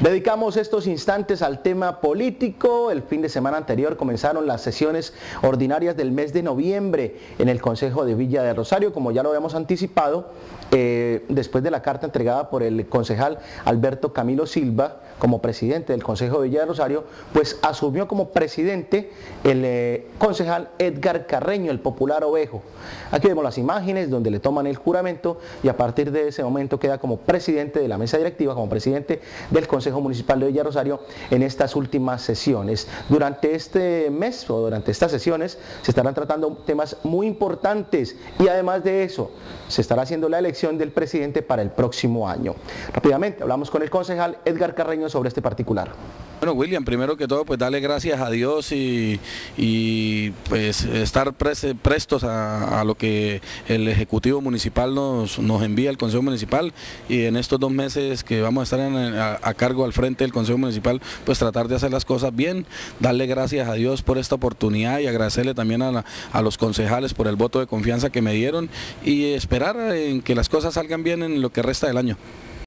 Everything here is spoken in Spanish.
Dedicamos estos instantes al tema político. El fin de semana anterior comenzaron las sesiones ordinarias del mes de noviembre en el Consejo de Villa de Rosario, como ya lo habíamos anticipado, eh, después de la carta entregada por el concejal Alberto Camilo Silva como presidente del Consejo de Villa de Rosario, pues asumió como presidente el eh, concejal Edgar Carreño, el popular ovejo. Aquí vemos las imágenes donde le toman el juramento y a partir de ese momento queda como presidente de la mesa directiva, como presidente del Consejo Municipal de Villa Rosario en estas últimas sesiones. Durante este mes o durante estas sesiones se estarán tratando temas muy importantes y además de eso se estará haciendo la elección del presidente para el próximo año. Rápidamente hablamos con el concejal Edgar Carreño sobre este particular. Bueno, William, primero que todo, pues darle gracias a Dios y, pues estar prestos a, lo que el Ejecutivo Municipal nos, nos envía, el Consejo Municipal, y en estos dos meses que vamos a estar a, cargo al frente del Consejo Municipal, pues tratar de hacer las cosas bien, darle gracias a Dios por esta oportunidad y agradecerle también a, a los concejales por el voto de confianza que me dieron y esperar en que las cosas salgan bien en lo que resta del año.